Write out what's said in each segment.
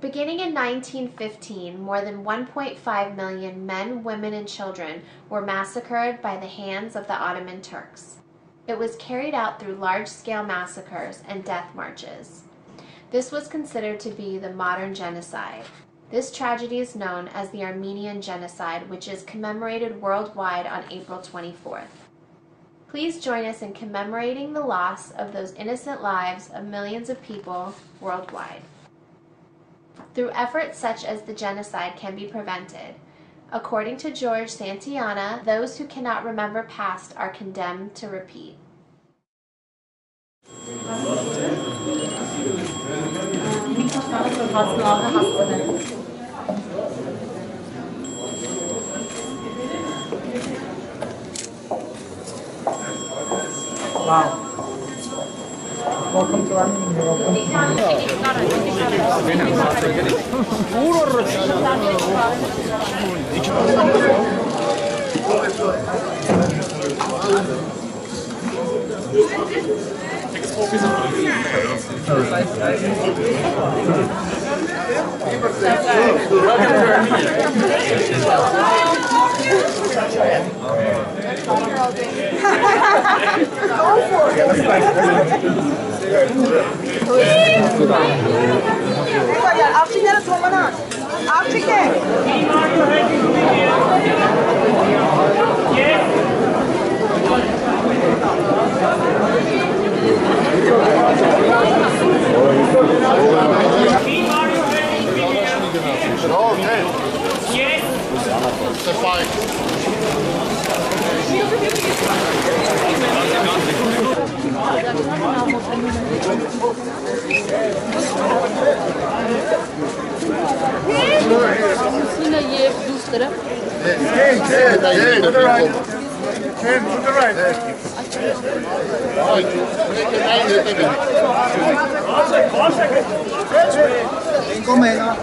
Beginning in 1915, more than 1.5 million men, women, and children were massacred by the hands of the Ottoman Turks. It was carried out through large scale massacres and death marches. This was considered to be the modern genocide. This tragedy is known as the Armenian Genocide, which is commemorated worldwide on April 24th. Please join us in commemorating the loss of those innocent lives of millions of people worldwide. Through efforts such as the genocide can be prevented. According to George Santayana, those who cannot remember past are condemned to repeat. Minik hastalık ve hastalığı hastalığı. Wow. Welcome to our meeting. Afternoon, Tomana. Afternoon. Okay. Yes. Step five. ये दूसरा Encomenda.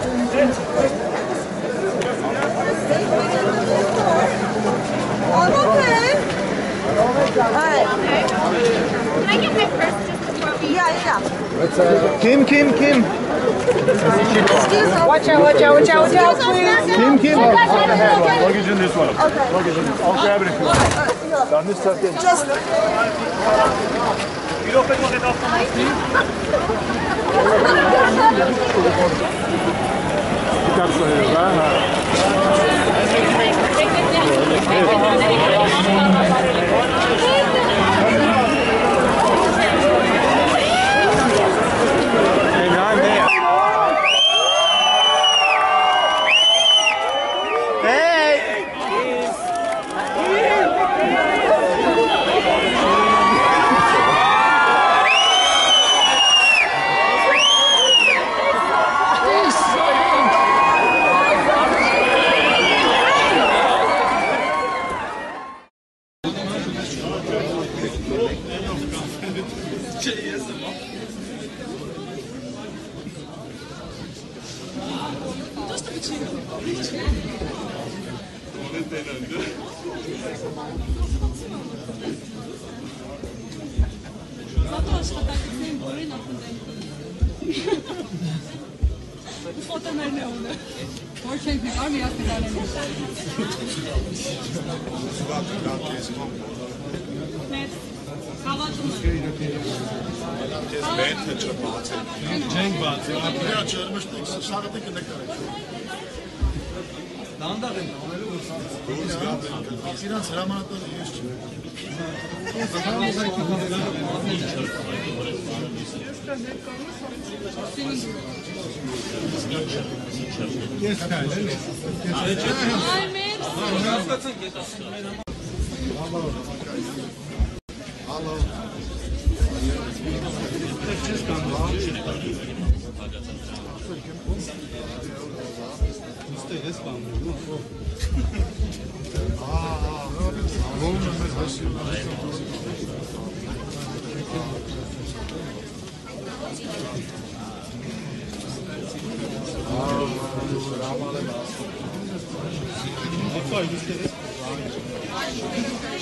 Can I get my purse just before we Yeah, yeah, yeah. Kim, Kim, Kim. Excuse me. Watch out, watch out, watch out, watch out, please. Kim, Kim. Luggage in this one. Luggage in this. I'll grab it if you want. Down this side. Just Kitap sayıyoruz ha. ha. şey yesin lan. То, что почему? Tuvalete döndü. Zato što tako s njim boli na Bu foto nerede oldu? Boy çekmek var mı ya bir tane? Sıra bir tane kesmem. մեր հավատումը։ Մենք չբացել։ Չենք բացել, ապրիա չերմշտեք, շարատեք նկարեք։ Դանդաղ են անելու որ իրաց հրամանատար ես չեմ։ Ես կա, ես կա։ Այ մեր հասկացանք դա։ Hallo. Hatta işte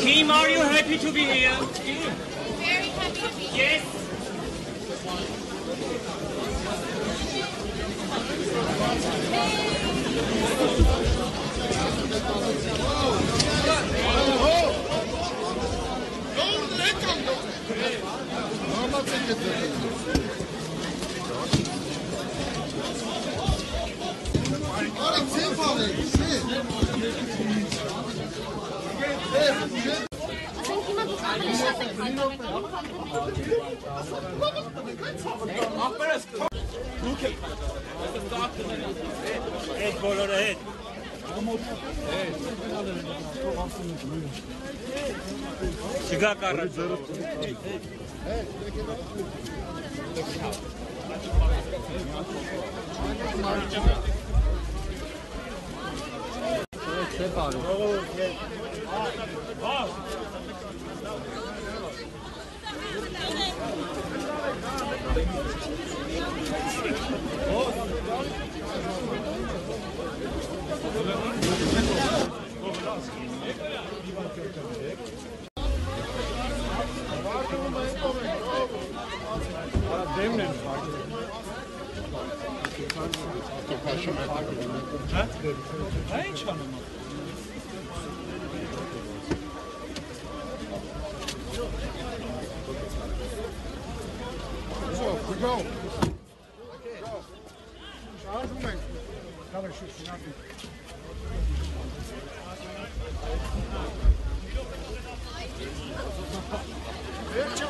Team, are you happy to be here? Very happy to be here. Yes. Normal निगाह का Thank you. toplaşım. Ha? Hayır canım. Zo, goed go. Zo, moment. Ga maar zoeken. Weer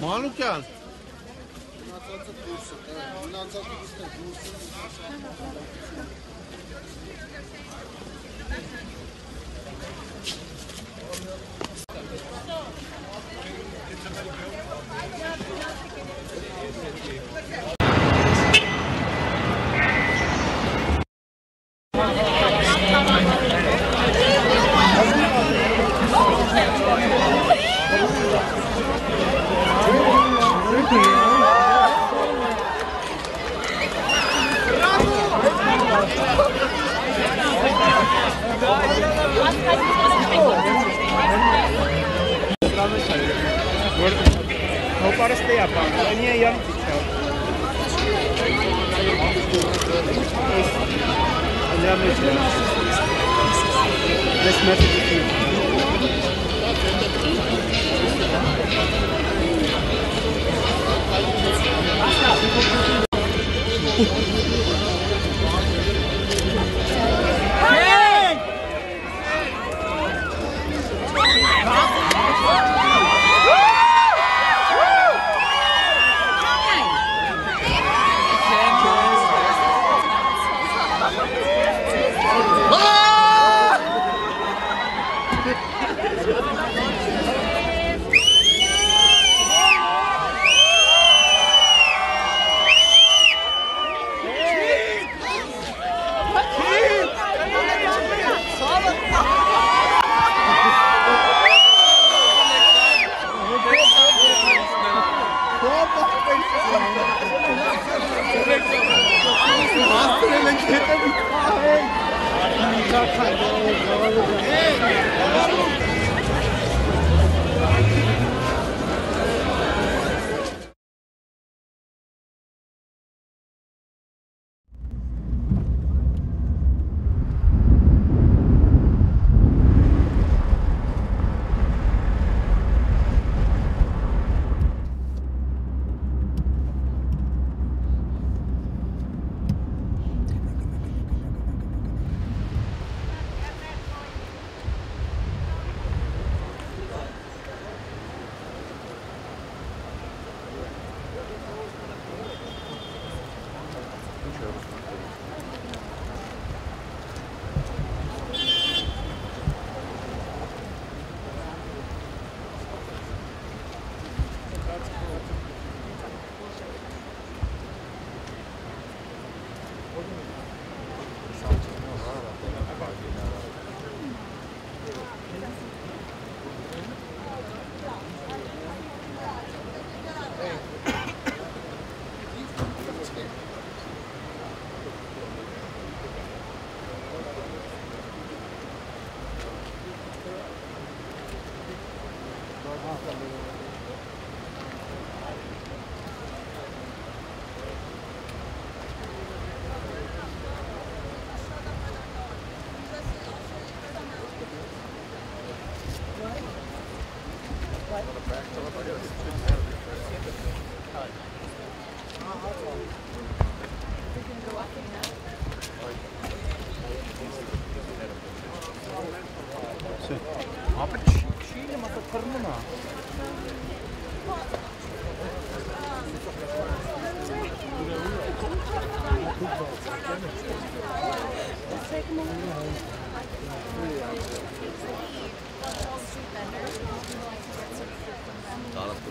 Maluk gel. Ondan sonra dursun. Ondan sonra dursun. Dursun. Stay up, ale nie ja chciał. And ja myślę. This message is you. 看多。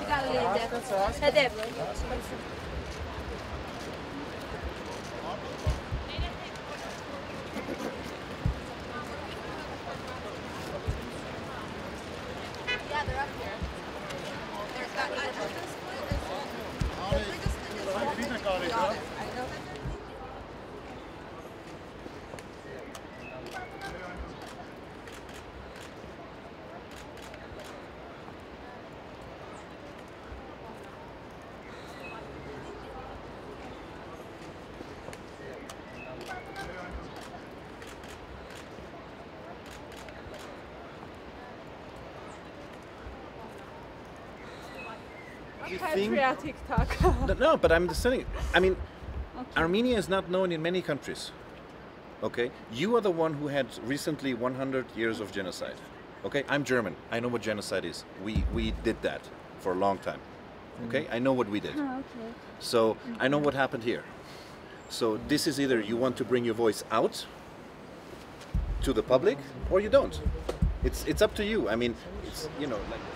Çıkarılacak. Hedef. Back out. Think? Patriotic talk. No, no, but I'm just saying. I mean, Armenia is not known in many countries. Okay, you are the one who had recently 100 years of genocide. Okay, I'm German. I know what genocide is. We we did that for a long time. Okay, mm. I know what we did. Ah, okay. So mm-hmm. I know what happened here. So this is either you want to bring your voice out to the public or you don't. It's it's up to you. I mean, it's you know like.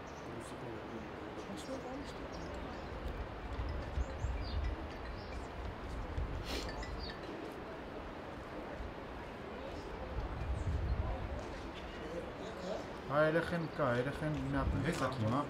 לכן קה, היי לכן מהפריסה כמעט.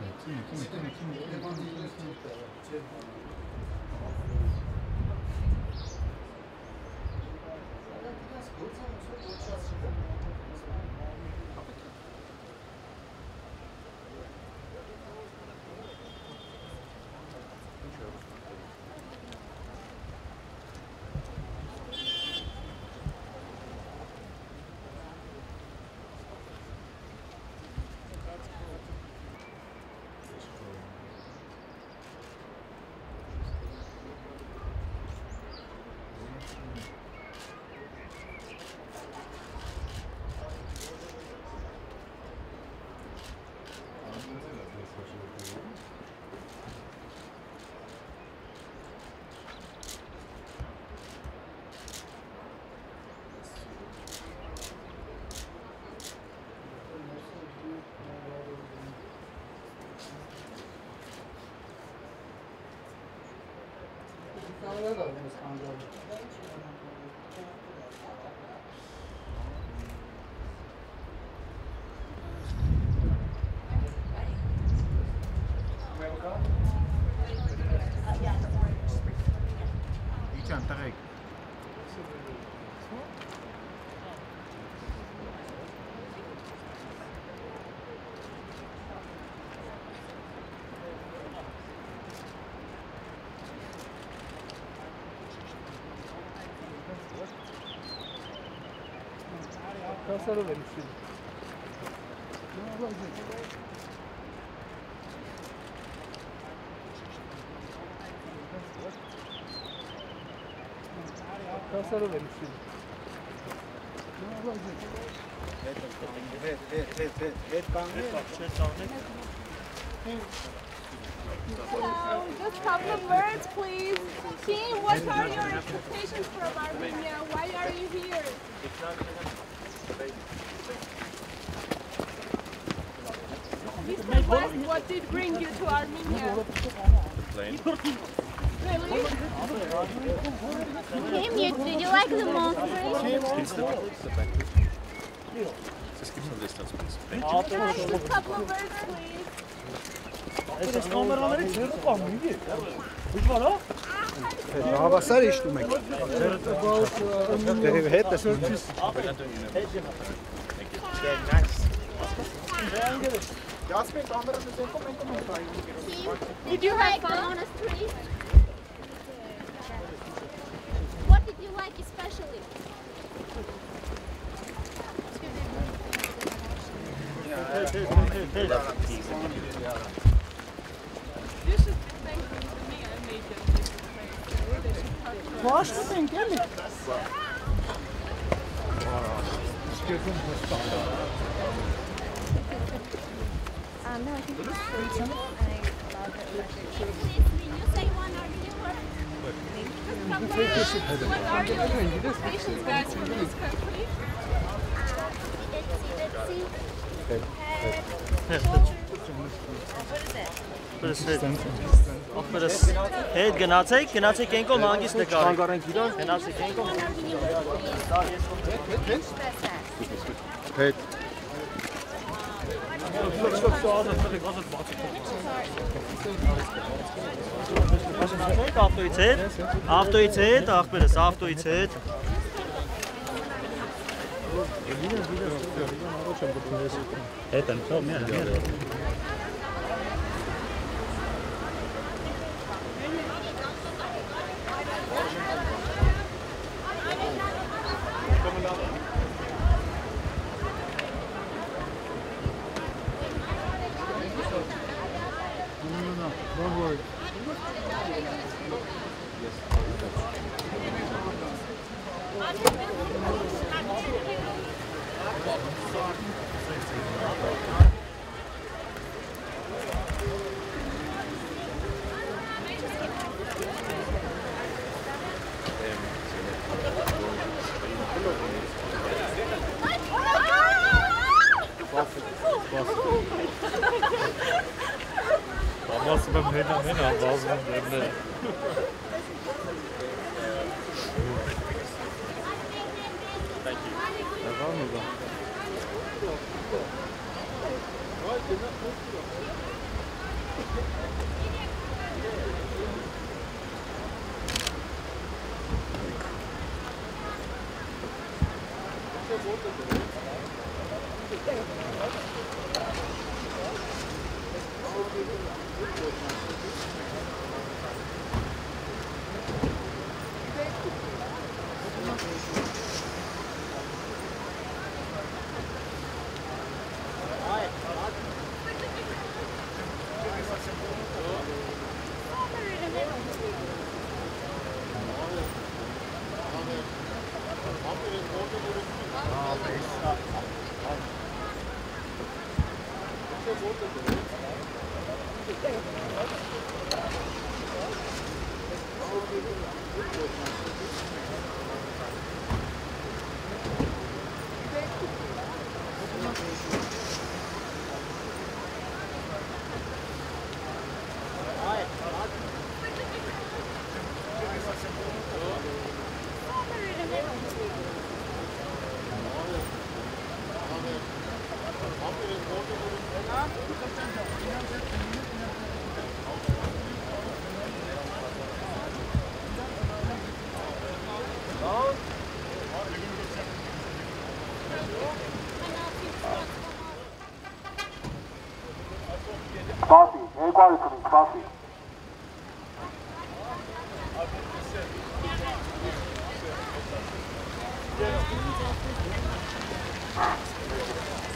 So, just a couple of words, please. Team, what are your expectations from Armenia? Why are you here? Mr. What did bring you to Armenia? Plane. Really? Kim, you, did you like the monster? Please step back. Just keep some distance, please. Thank you. Just a couple of words, please. Ja, was soll ich du mich? Der hätte es nicht. Did you have fun on a street? What did you like especially? You should be thankful to me. I made them this place. Başka ben gelme. Um, no, I think it's awesome. And I love it when they're cute. You say one or you one. Thank you. What are your expectations, guys, from this country? Itsy, itsy. Head, What is that? Of vir is head genatsyk, genatsyk enkel maandjies dik daar. Genatsyk enkel. Daar is. Head. Все, все, все, азат, смотри, азат բացի։ Ավտոից հետ, ավտոից հետ, աղբերս, ավտոից հետ։ Հետ եմ, թող միան, միան։ Thank you.